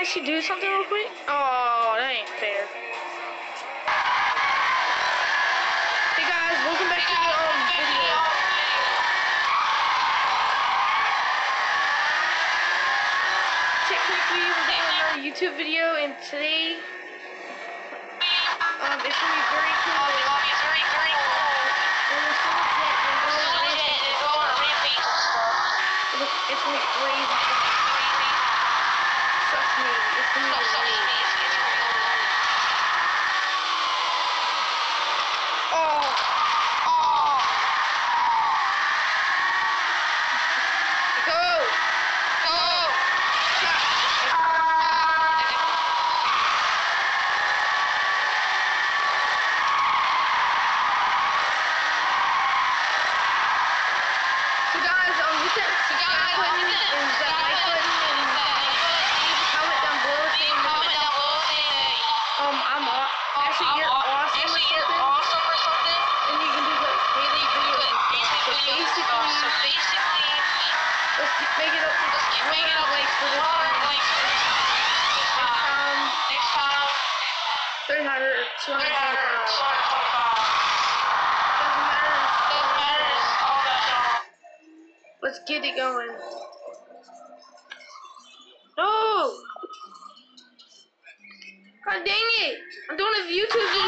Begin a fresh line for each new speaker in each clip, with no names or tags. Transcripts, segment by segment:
actually do something real quick? Oh, that ain't fair. Hey guys, welcome back to the um video. Technically, we're doing another YouTube video, and today, um, it's gonna be very cool. And we're so upset and we're going rampage. Look, It's gonna be crazy. So guys, um, hit that subscribe button make it up to
Let's get- make it up
likes for this
One
one.
like for this one. Next time.
Um,
Next time.
300 or 225.
300, 225.
Doesn't matter.
Doesn't matter. It's all about y'all.
Let's get it going. No! God dang it! I'm doing a YouTube video!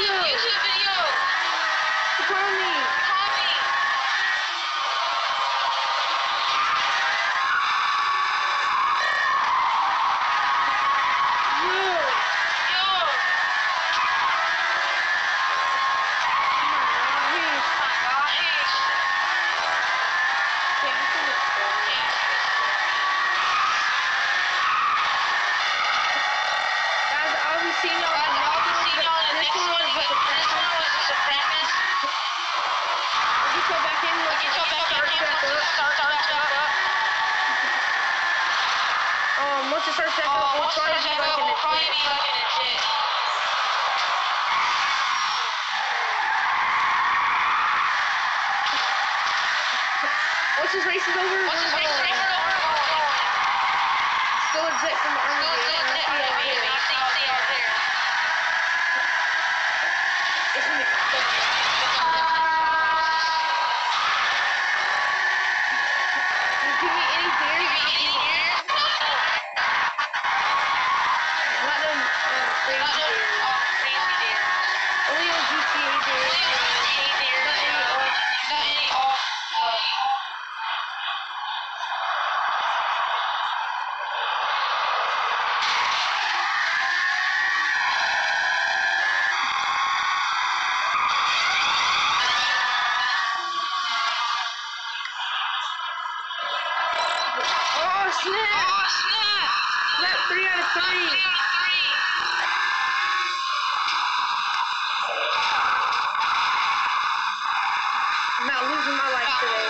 Next
seeing y'all in
This one
one,
was just a
this one
practice.
was just a practice.
Let's just go back in. Let's
Get back in
back
here.
up.
Start, start back up.
Um, once it starts back up, we'll
once
probably be like
up,
in
we'll
a
probably
jet.
be like in a jet.
Once this race is over,
Once this race is over.
Still a jet from the army.
Still, still
and
a
I'll
jet.
see y'all
Maybe
there.
I'll see, see y'all there.
It's gonna be fun. Just give me any dares Oh snap! Snap three out of three. I'm not losing my life today.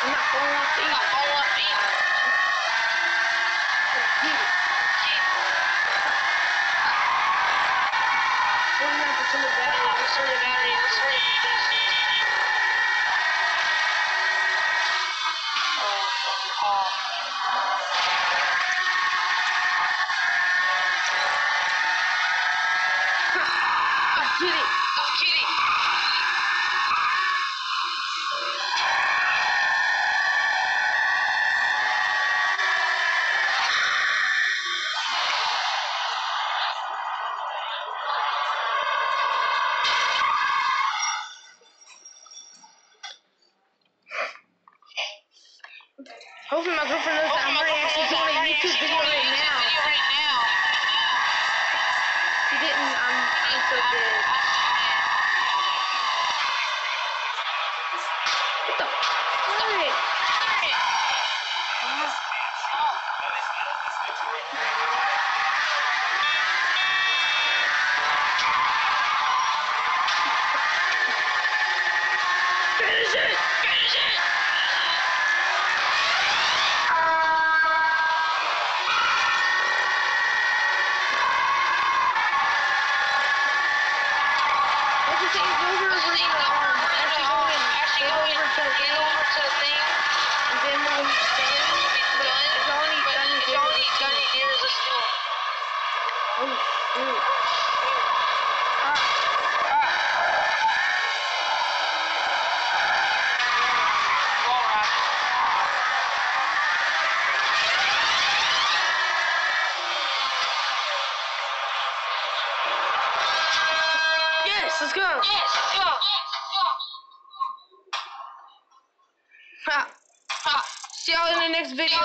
I'm not falling off the either. Get it. Forty-nine percent of battery. Let's hurry up. My girlfriend knows that I'm already actually doing a YouTube video right now. You didn't, um, I'm, so yes, let's go.
Yes, go.
Ha. See y'all in the next video.